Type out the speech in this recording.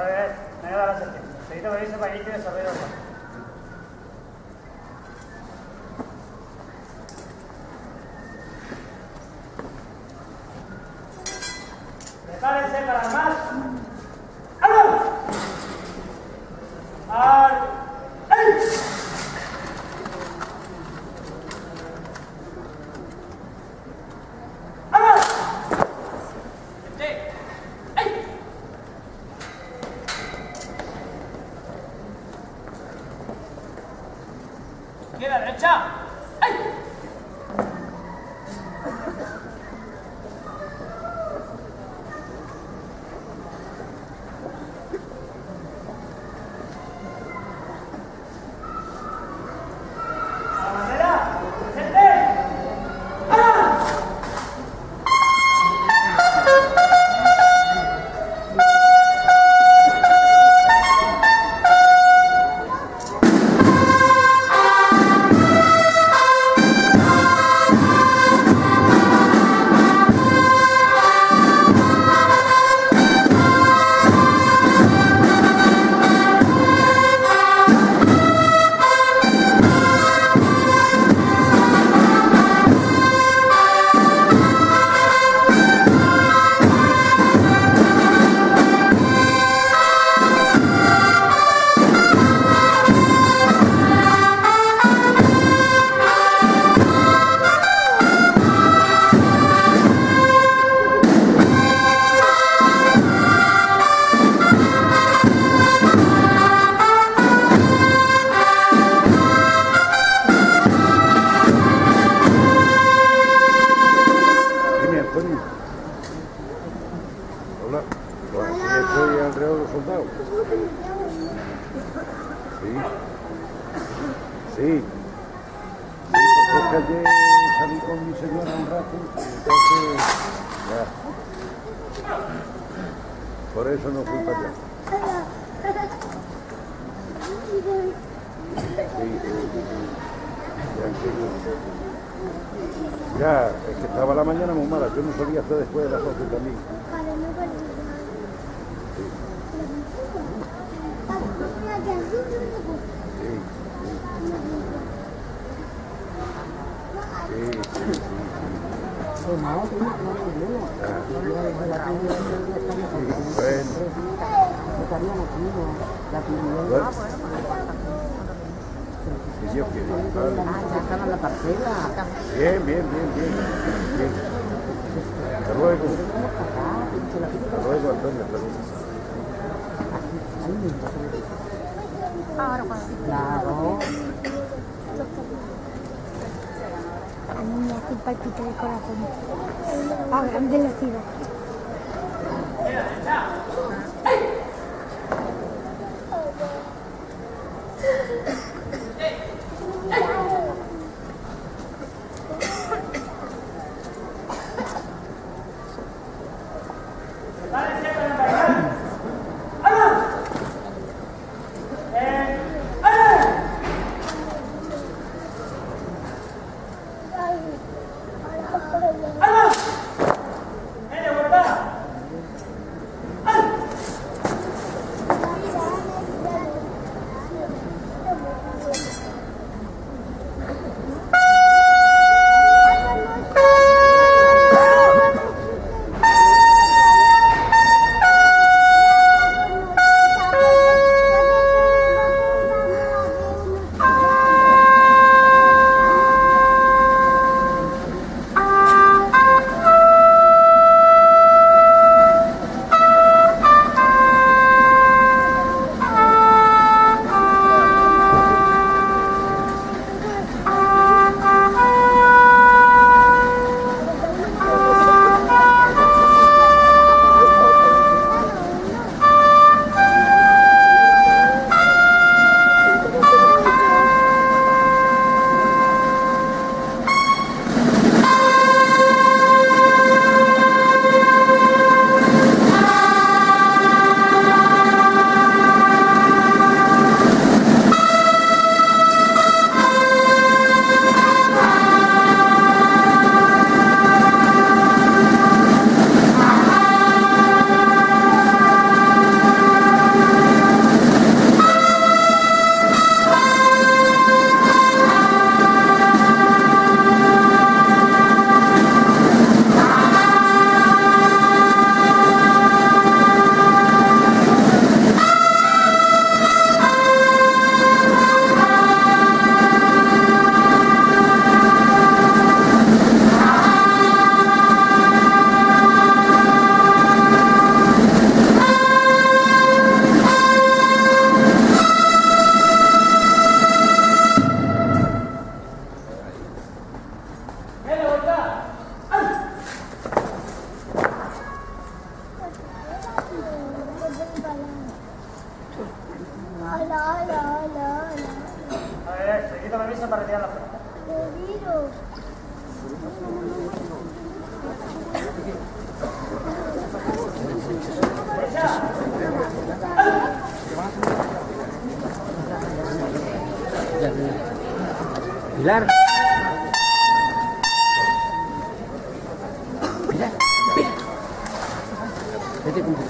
A ver, me da la sección. Seguido el inicio y desarrollo كذا العشاء Sí. Porque ayer salí con mi señora un rato, entonces ya. Por eso no fui para allá. Ya, es que estaba la mañana muy mala. Yo no solía hacer después de las 12 también. Sí, sí, sí, sí. Bueno. Bueno. Si Dios quiere. La parcela. Bien, bien, bien, bien. bien. Hasta luego. Hasta luego, Antonio. Hasta luego. Claro. A mí me hace palpitar el corazón. A gran velocidad. Pilar. Pilar. Pilar. Vete